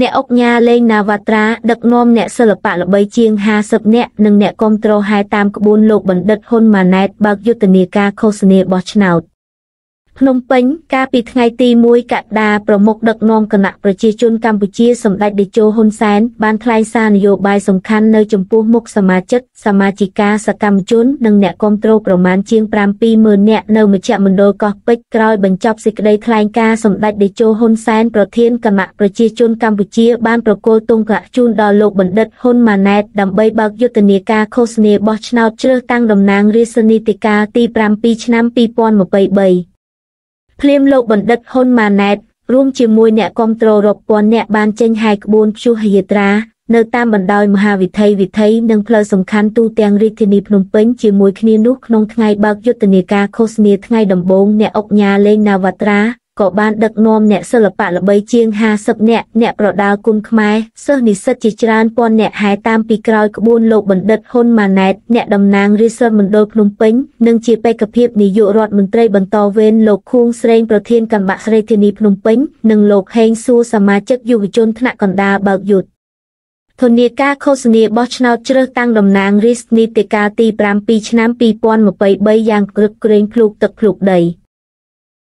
អ្នកអុកញ៉ាលេងណាវត្រាដឹកនាំអ្នកសិល្បៈល្បីជាង50នាក់និងអ្នកគាំទ្រហែតាមក្បួនលោកបណ្ឌិតហ៊ុនម៉ាណែតបើកយុទ្ធនាការឃោសនាបោះឆ្នោត ភ្នំពេញកាលពីថ្ងៃទី1កក្កដាប្រមុខដឹកនាំគណៈប្រជាជនកម្ពុជាសម្ដេចតេជោហ៊ុនសែនបានថ្លែងសារនយោបាយសំខាន់នៅចំពោះមុខសមាជិកសមាជិកាសកម្មជន និងអ្នកគាំទ្រប្រមាណជាង72000នាក់នៅមជ្ឈមណ្ឌលកោះពេជ្រក្រោយបញ្ចប់សេចក្តីថ្លែងការណ៍សម្ដេចតេជោហ៊ុនសែនប្រធានគណៈប្រជាជនកម្ពុជាបានប្រគល់ទង់កាក់ជូនដល់លោកបណ្ឌិតហ៊ុនម៉ាណែតដើម្បីបើកយុទ្ធនាការឃោសនាបោះឆ្នោតជ្រើសតាំងតំណាងរាស្ត្រនីតិកាលទី7ឆ្នាំ2023 ភ្លាមលោកបណ្ឌិតហ៊ុនម៉ាណែតរួមជាមួយអ្នកគាំទ្ររាប់ពាន់អ្នកបានចេញហាយក្បួនព្យុហយាត្រានៅតាមបណ្ដោយមហាវិថីវិថីនិងផ្លូវសំខាន់ទូទាំងរាជធានីភ្នំពេញជាមួយគ្នានោះក្នុងថ្ងៃបើកយុទ្ធនាការឃោសនាថ្ងៃដំបូងអ្នកអុកញ៉ាលេងណាវត្រា ក៏បានដឹកនាំអ្នកសិល្បៈល្បីជាង50នាក់អ្នកប្រដាល់គុណខ្មែរសិស្សនិស្សិតជាច្រើនពាន់នាក់ហែតាមពីក្រោយក្បួនលោកបណ្ឌិតហ៊ុនម៉ាណែតអ្នកតំណាងរាជរដ្ឋមណ្ឌលភ្នំពេញនិងជាបេក្ខភាពនាយករដ្ឋមន្ត្រីបន្តវេនលោកខួងស្រេងប្រធានគណៈស្រីធានីភ្នំពេញនិងលោកហេងសួរសមាជិកយុវជនថ្នាក់កណ្ដាលបើកយុទ្ធធនាគារឃោសនាបោះឆ្នោតជ្រើសតាំងតំណាងរាស្ត្រនីតិកាលទី7ឆ្នាំ2023យ៉ាងក្រឹកក្រែងភ្លូកទឹកភ្លូកដី។